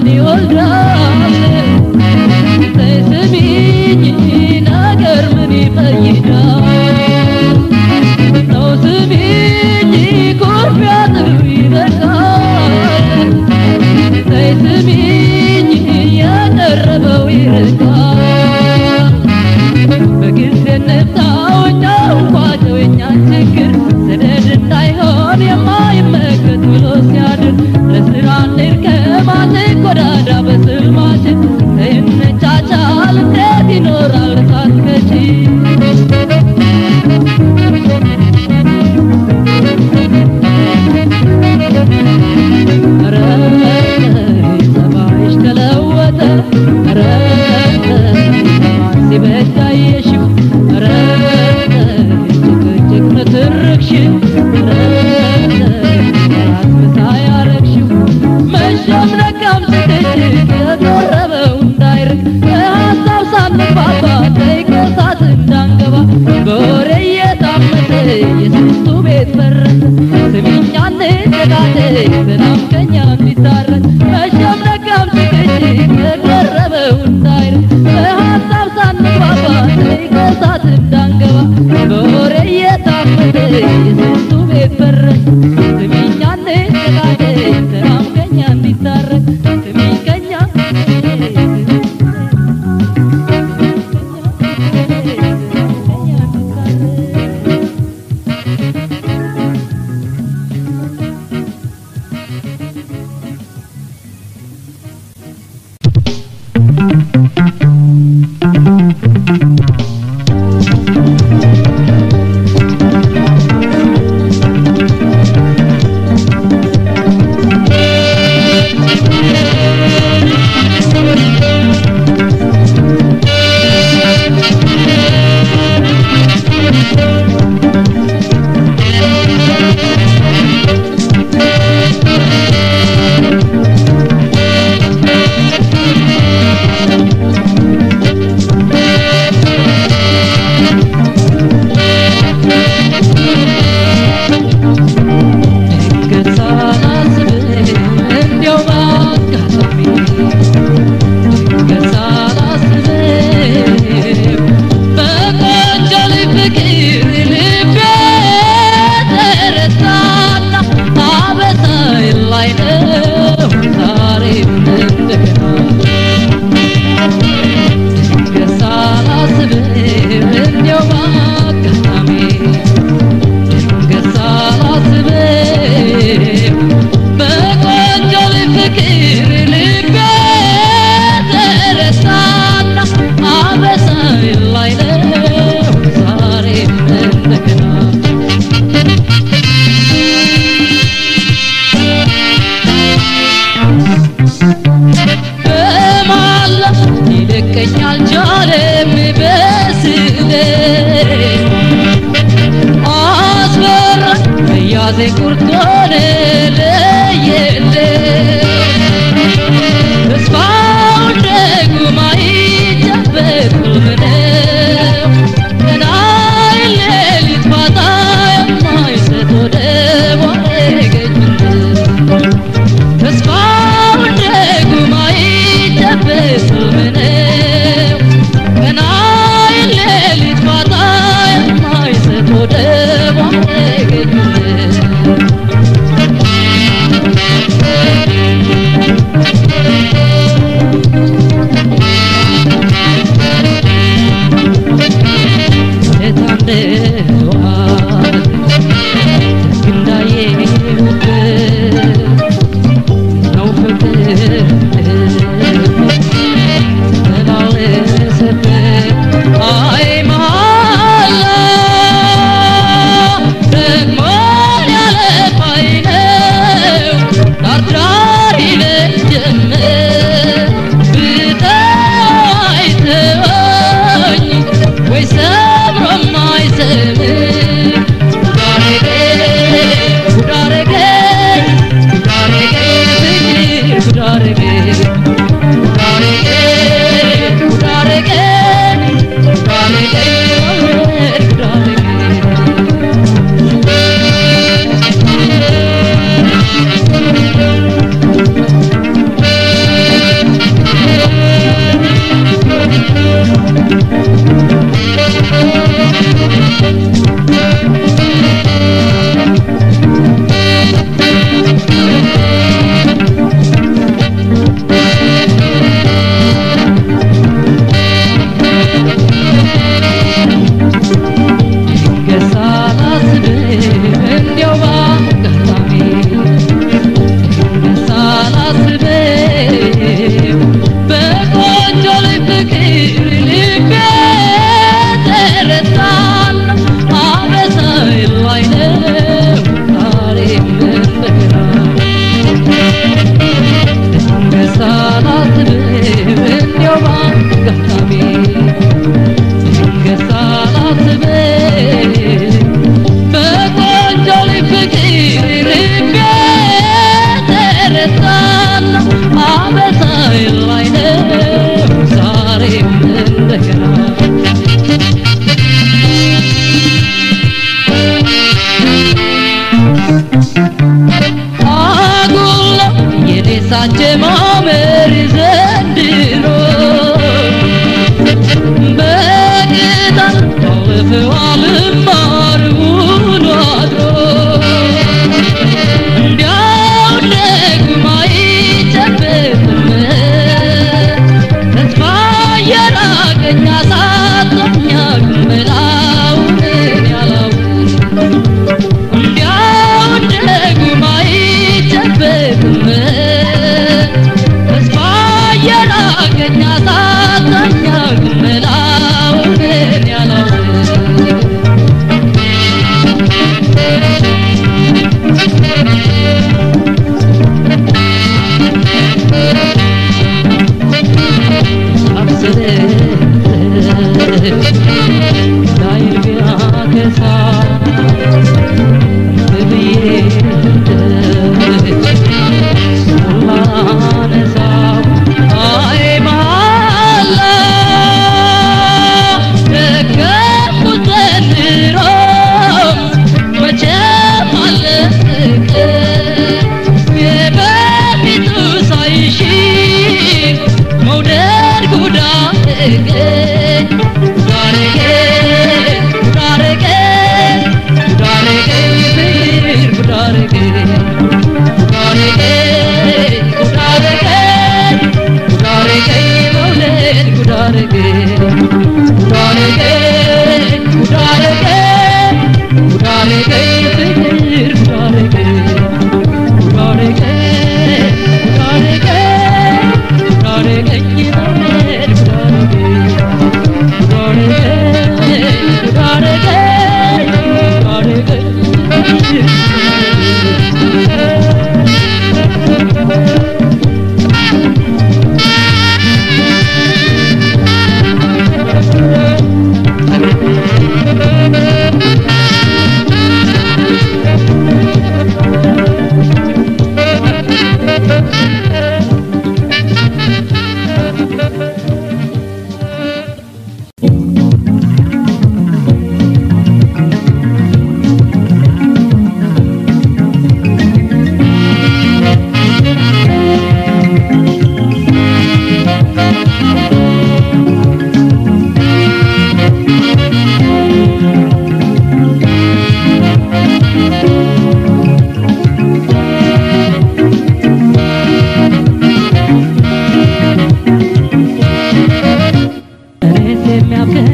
mi volverá. Oh,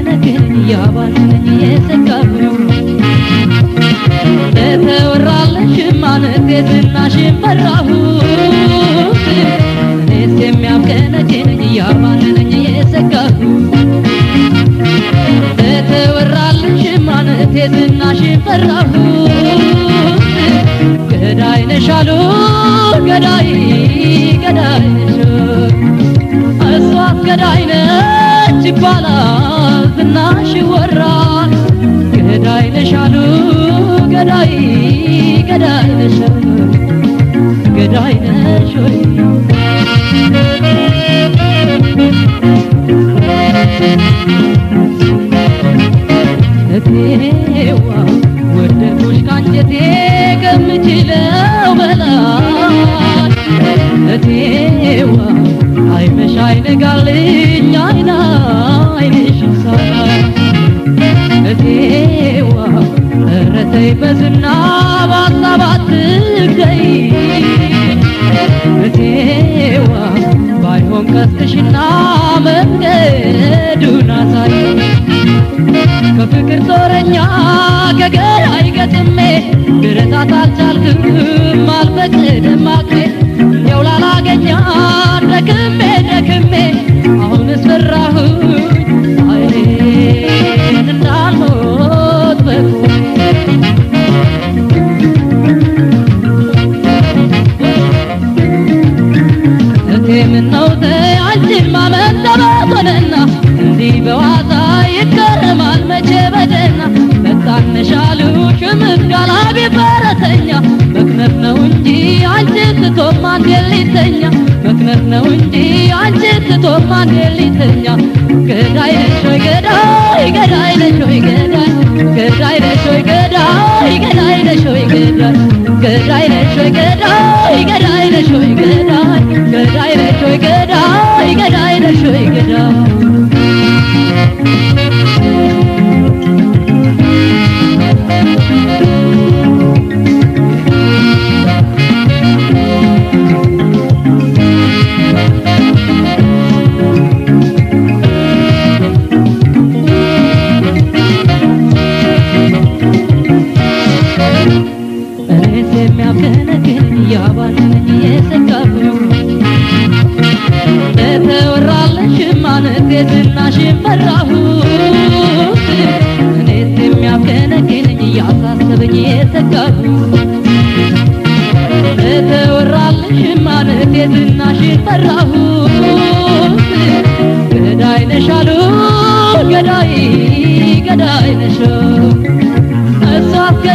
የሚያብከነክን እያባነነኝ የሰጋሁ ለተወራለሽ ማነት ዝናሽን ፈራሁ እኔስ የሚያብከነክን እያባነነኝ የሰጋሁ ለተወራለሽ ማነት ዝናሽን ፈራሁ ገዳይ ነሽ አሉ ገዳይ ገዳይ ይባላል ዝናሽ ይወራል ገዳይ ነሽ አሉ ገዳይ ገዳይ ነሽ ገዳይ ነሽ ወይ? እቴዋ ወደድኩሽ ካንጀቴ ከምችለው በላይ። እቴዋ አይመሽ አይነጋልኝ አይና አይንሽ እቴዋ ኧረ ተይ በዝና በሀሳብ አትግደይ እቴዋ ባይሆን ቀስቅሽና መንገዱን አሳይ። ከፍቅር ጦረኛ ከገራይ ገጥሜ ድረታት አልቻልክም አልፈቅድም አቅሜ። እንዲያው ደክሜ ደክሜ አሁንስ ፈራሁኝ አይኔን እንዳልሞት በቁሜ እቴ ምነው አንቺን ሆነና እንዲህ በዋዛ ይገረማል መቼ በደና መጣነሻሉ ሽምት ጋላቢ ፈረሰኛ መክነፍ ነው እንጂ አንቺ ትቶም አንዴ ሊተኛ መክነፍ ነው እንጂ አንቺ ትቶም አንዴ ሊተኛ ገዳይ ነሽ ወይ ገዳይ? ገዳይ ነሽ ወይ ገዳይ? ገዳይ ነሽ ወይ ገዳይ? ገዳይ ነሽ ወይ ገዳይ? ገዳይ ነሽ ወይ ገዳይ? ገዳይ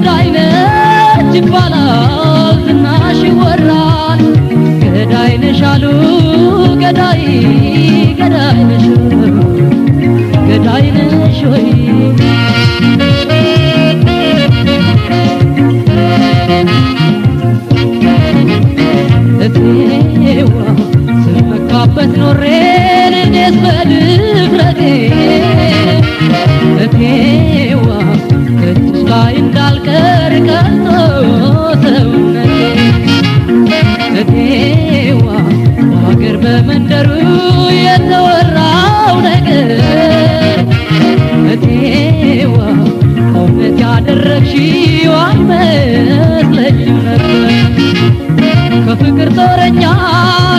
I እቴዋ በሀገር በመንደሩ የተወራው ነገር እቴዋ እውነት ያደረግሽው አይመስለኝም ነበር። ከፍቅር ጦረኛ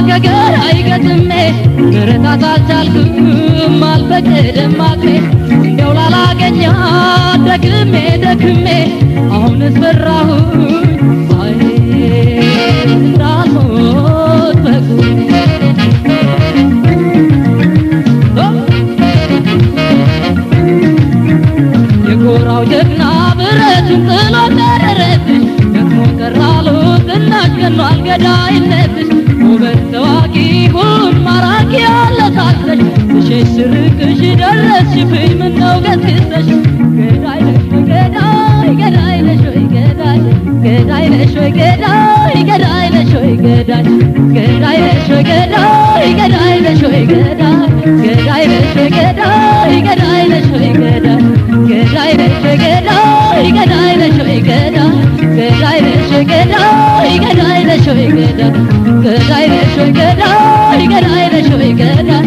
ከገዳይ ገጥሜ መረታት አልቻልኩም አልፈቅድም አቅሜ ስርቅሽ ደረስሽብኝ ምነው ገትተሽ ገዳይ ነሽ ወይ ገዳይ ገዳይ ነሽ ወይ ገዳይ ገዳይ ነሽ ወይ ገዳይ ገዳይ ነሽ ወይ ገዳይ ገዳይ ነሽ ወይ ገዳይ ገዳይ ነሽ ወይ ገዳይ ገዳይ ነሽ ወይ ገዳይ ገዳይ ነሽ ወይ ገዳይ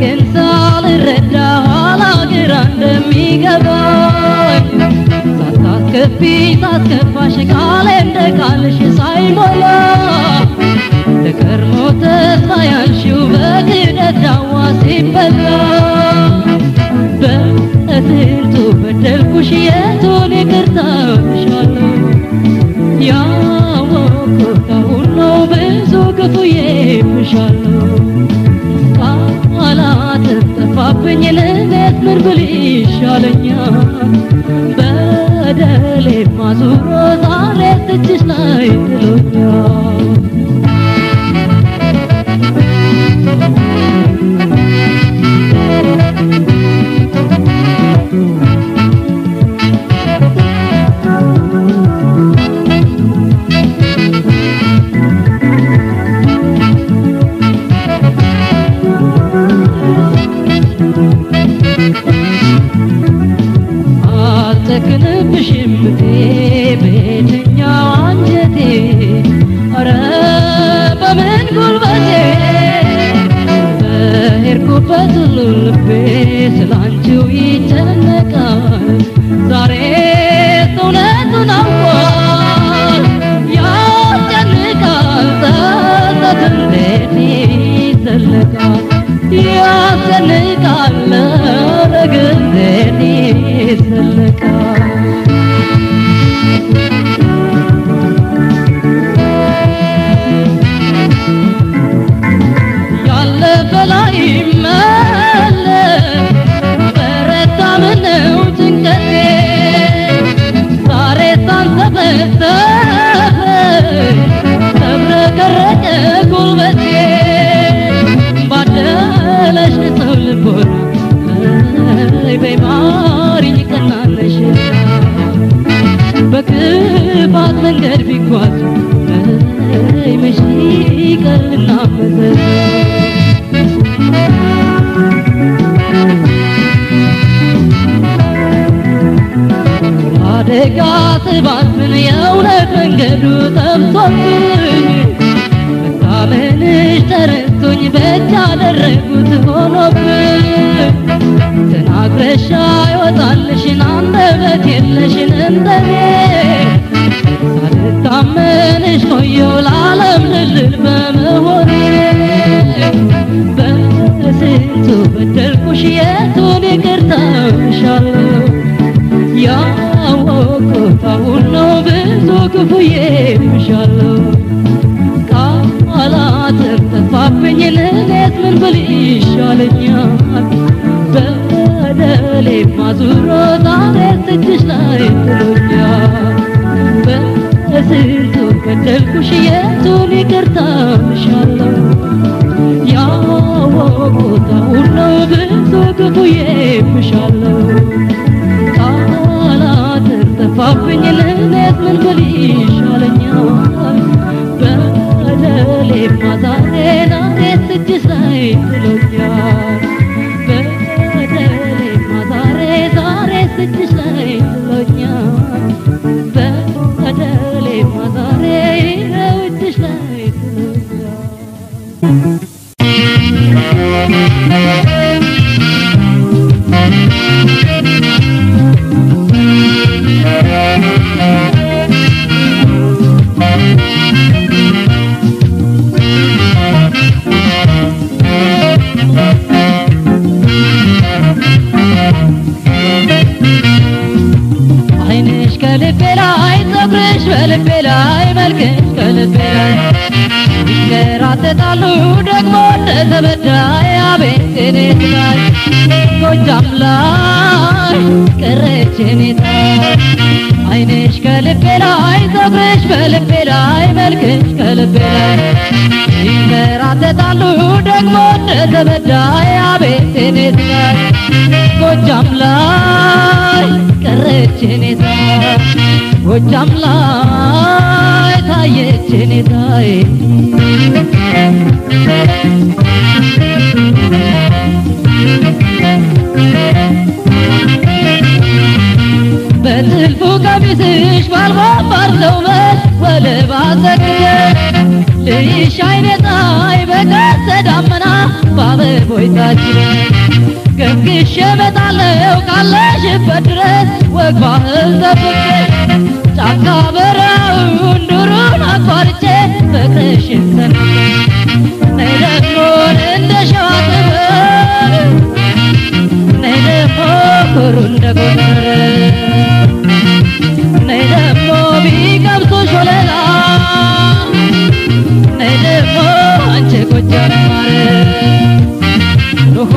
የነገን ሳልረዳ ኋላ ግራ እንደሚገባኝ ሳታስከፊ ሳስከፋሽ ቃሌ እንደ ቃልሽ ሳይሞላ ለከርሞ ተስፋ ያልሽው በክህደት ዳዋ ሲበላ በእስንቱ በደልኩሽ የቱን ይቅርታ እልሻለሁ ያወቅሁት አሁን ነው ብዙ ክፉዬብሻለሁ ቃላትም ጠፋብኝ ልቤት ምን ብል ይሻለኛል? በደሌማ ዙሮ ዛሬ እጅሽ ላይ ጥሎኛል በሄድኩበት ሁሉ በእጅ አደረጉት ሆኖብኝ ተናግረሻ ይወጣልሽን አንደበት የለሽን እንደኔ? ሳልታመንሽ ቆየው ለዓለም ልልል በመሆኔ። በስንቱ በደልኩሽ የቱን ይቅርታ ያወቅሁት አሁን ነው ብዙ ክፉዬብሻለሁ ብል ይሻለኛል? በደሌማ ዙሮ ዛሬ እጅሽ ላይ ጥሎኛል። በስንቱ በደልኩሽ የቱን ይቅርታ ያወቅሁት አሁን ነው ብዙ ክፉዬብሻለሁ ቃላትም ጠፋብኝ ልኔት ምን ብል ይሻለኛል ላይ ጥሎኛል በደሌማ ዛሬ ዛሬ እጅሽ ላይ ጥሎኛል በደሌማ ዛሬ ጎጃም ላይ ቀረች ጣይ ጎጃም ላይ ታየች ጣይ በጥልፉ ቀሚስሽ ባልባባር ሰውበት ወለባ ዘግየ ልይሽ አይኔ ፀሐይ በቀስተ ደመና በአበቦች ታጅበ ገስግሼ እመጣለሁ ካለሽበት ድረስ ወግ ባህል ጠብቄ ጫካ በረሃውን ዱሩን አቋርጬ ፍቅርሽን ነይ ደግሞ እንደ ሸዋ ጥበብ ነይ ደግሞ ኩሩ እንደ ጎንደር ነይ ደግሞ አንቺ ጎጃም ማር ኦሆ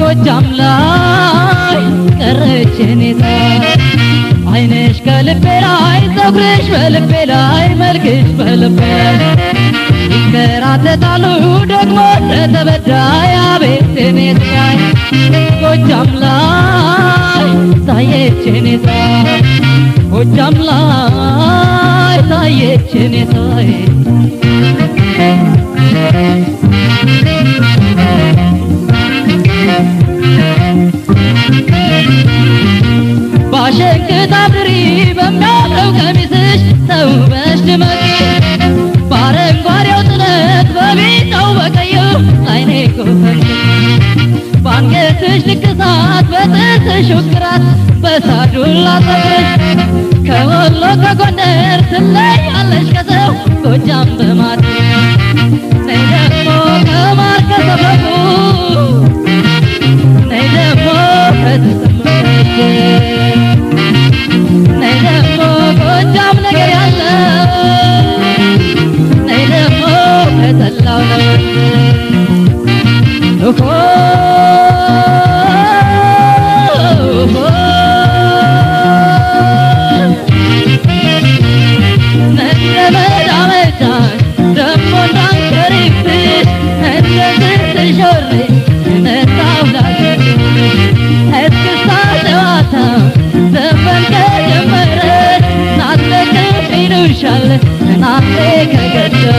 ጎጃም ላይ ቀረች ጣይ አይንሽ ከልቤ ላይ ፀጉርሽ በልቤ ላይ መልክሽ በልቤ ይንከራተታሉ ደግሞ እንደተበዳይ አቤት ስቃይ ጎጃም ላይ ታየች ጣይ ጎጃም ላይ ታየች የኔ ጣይ ባሸንክት አድሪ በሚያምረው ቀሚስሽ ተውበሽ ድመቂ በአረንጓዴው ጥለት በቢጫው በቀዩ ላይኔ ኮፈንሽ ባንገትሽ ንቅሳት በጥርስሽ ውቅራት በሳዱላ ፀጉርሽ ከወሎ ከጎንደር ትለያለሽ ከሰው ጎጃም በማት ነይ ደግሞ ከማር ከሰፈፉ ነይ ደግሞ ከተሰማች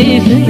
እንዲህ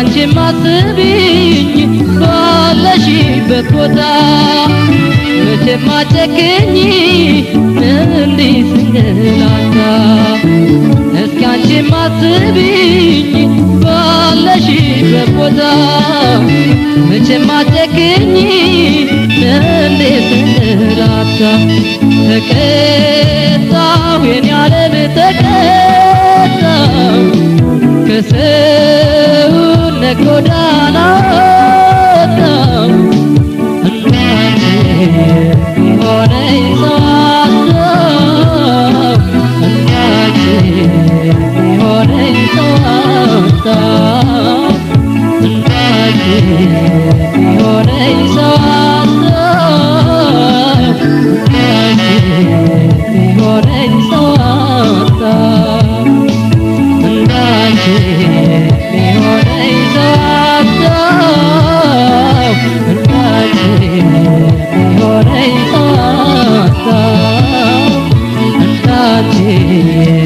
አንቺ ማስቢኝ ባለሽበት ቦታ መቼ ማጨክኝ እንዲህ ስንላታ? እስኪ አንቺ ማስቢኝ ባለሽበት ቦታ መቼ ማጨክኝ እንዲህ ስንላታ? ተቀጣው የኔ ዓለም ተቀጣው ከሰ ጎዳና እናቴ ሆነ ይዘዋለው እናቴ ሆነ ይዘዋለው እናቴ ሆነ ይዘዋ yeah.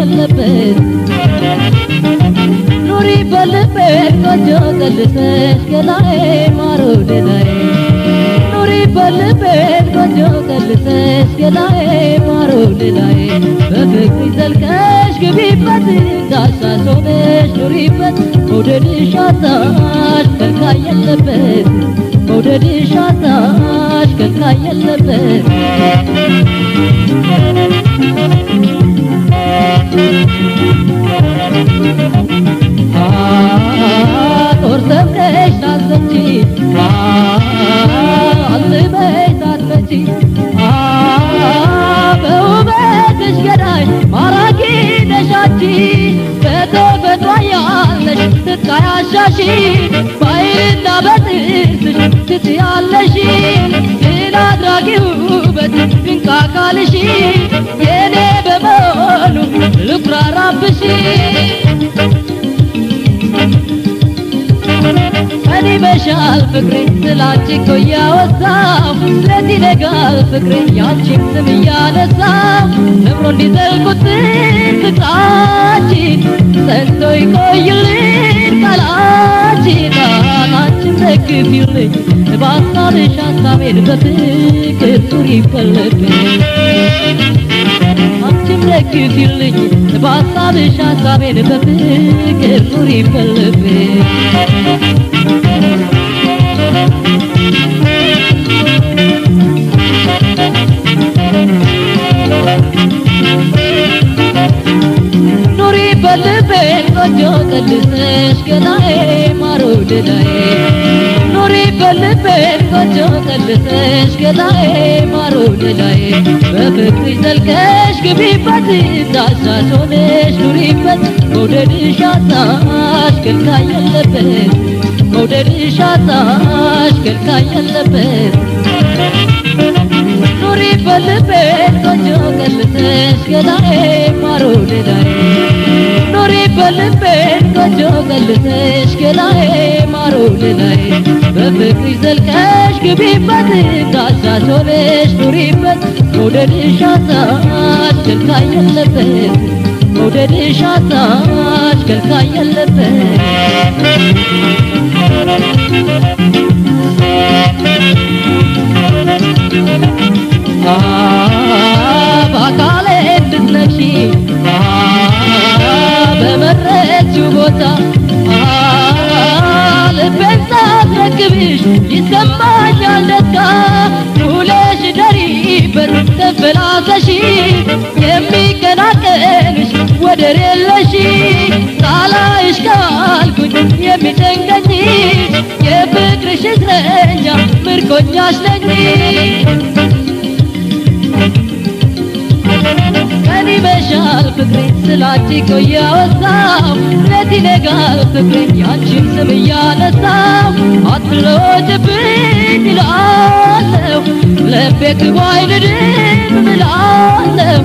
ከልካይ የለበት ኑሪ በልቤ ቆንጆ ቀልሰሽ ገላዬ ማሮ ልላዬ ኑሪ በልቤ ቆንጆ ቀልሰሽ ገላዬ ማሮ ልላዬ በፍቅር ዘልቀሽ ግቢበት እንዳሳሶነሽ ኑሪበት መውደድሽ አጣሽ ከልካይ የለበት መውደድሽ አጣሽ ከልካይ የለበት ጦር ሰብቀሽ ሳትመጪ አልበሽ ሳትመጪ በውበትሽ ገዳይ ማራኪ ነሻቺ በተፈጥሮ ያለሽ ስታያሻሺ በዓይንና በጥርስሽ ትትያለሽ ድል አድራጊ ውበት ድንቅ የኔ በመሆኑ ልኩራራብሽ ቀን ይመሻል ፍቅሬ ስላንቺ እኮ እያወሳሁ ሌት ይነጋል ፍቅሬ ያንቺን ስም እያነሳሁ ነብሮ እንዲዘልቁት ፍቅራችን ጸንቶ ይቆይልን ቃላችን። አንቺን ደግፊልኝ በሀሳብሽ ሀሳቤን በፍቅር ኑሪበልብኝ አንቺም ደግፊልኝ በሀሳብሽ ሀሳቤን በፍቅር ኑሪበልብኝ ኑሪ በልቤ ቆንጆ ቀልሰሽ ገላዬ ማሮ ልላዬ ኑሪ በልቤ ቆንጆ ቀልሰሽ ገላዬ ማሮ ልላዬ በፍቅርሽ ዘልቀሽ ግቢበት እንዳሳስ ሆነሽ ኑሪበት መውደድሽ አጣሽ ከልካይ የለበት መውደድሽ አጣሽ ከልካይ የለበት ኑሪ በልቤ ቆንጆ ቀልሰሽ ገላዬ ማሮ ልላዬ ኑሪ በልቤ ቆንጆ ቀልሰሽ ገላዬ ማሮ ልላዬ በፍቅርሽ ዘልቀሽ ግቢበት እንዳሳስ ሆነሽ ኑሪበት መውደድሽ አጣሽ ከልካይ የለበት መውደድሽ አጣሽ ከልካይ የለበት በአካሌ እንድትነግሺ በመረጥሽው ቦታ ልቤን ሳስረክብሽ ይሰማኛል ደስታ። ውለሽ ደሪበት ተንፈላሰሽ የሚቀናቀንሽ ወደር የለሽ። ሳላይሽ ካልኩኝ የሚጨንቀኝ የፍቅርሽ እስረኛ ምርኮኛሽ ነኝ ፍቅሬ ስላንቺ እኮ እያወሳሁ ሌት ይነጋል ፍቅሬ ያንቺን ስም እያነሳሁ አትለወጭብኝ እላለሁ ልቤ ክቡ አይንድም እላለሁ።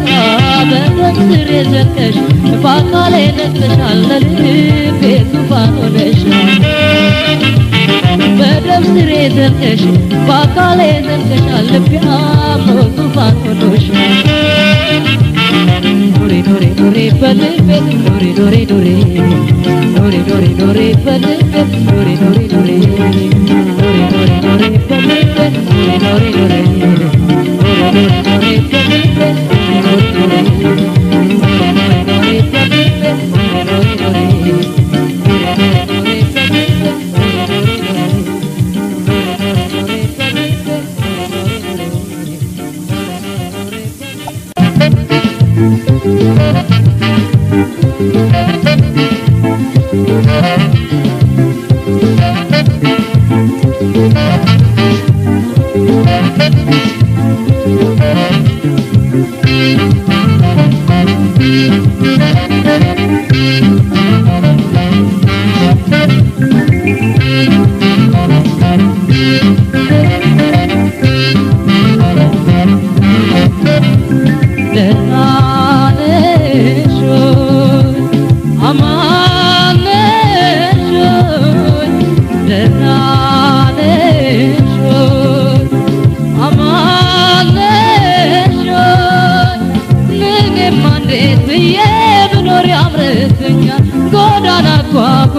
ስር የዘልቀሽ በአካሌ ነግሰሻል ለልቤ ዙፋን ሆነሻል በደም ስር የዘልቀሽ በአካሌ ዘልቀሻል ልቤ ዙፋን ሆኖሻል Thank you. dore dore dore dore dore dore dore dore dore dore dore dore dore dore dore dore dore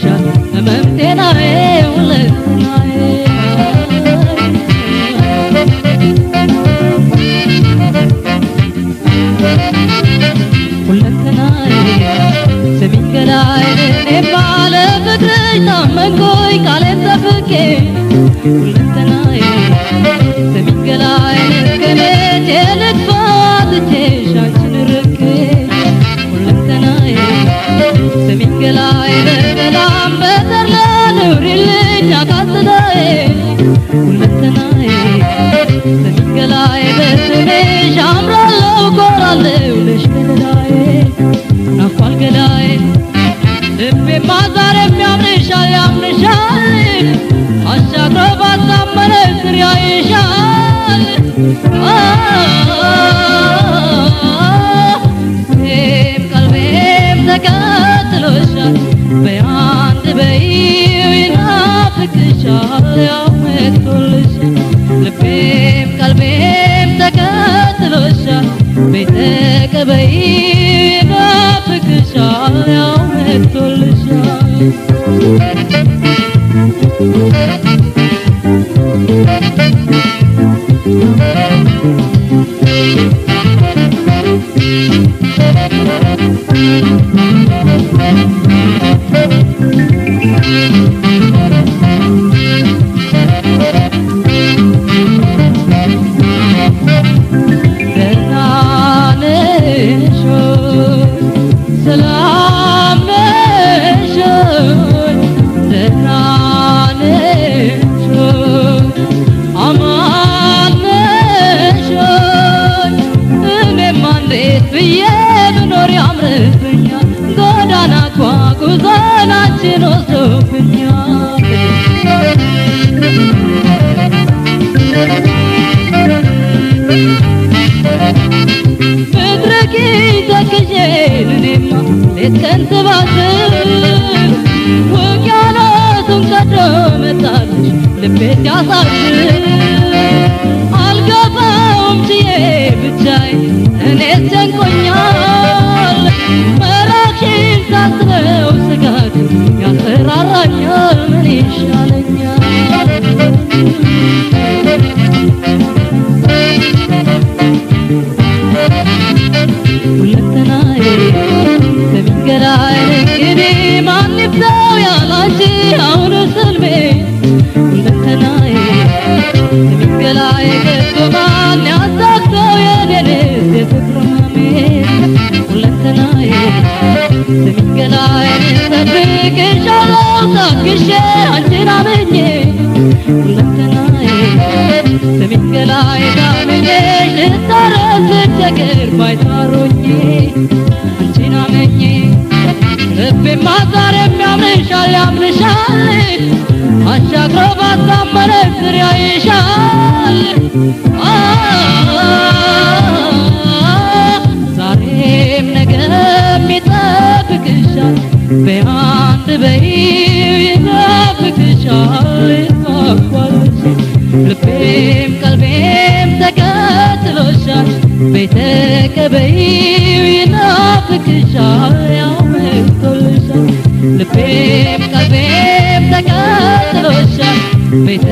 ነሻል ህመም ጤናዬ ሁለንተናዬ ሁለንተናዬ በያንድ በይው ይናፍቅሻል ያመቶልሻል ልቤም ቀልቤም ተከትሎሻል። ቤተ ቀበይ ይናፍቅሻል ያመቶልሻል ያምንሻል አሻግሮ ባሳመረ ፍሬ ያይሻል። ዛሬም ነገም ይጠብቅሻል በአንድ በይ ይጠብቅሻል አቋርጭ ልቤም ቀልቤም ተከትሎሻል ቤተከበይው ይናፍቅሻል ቤተ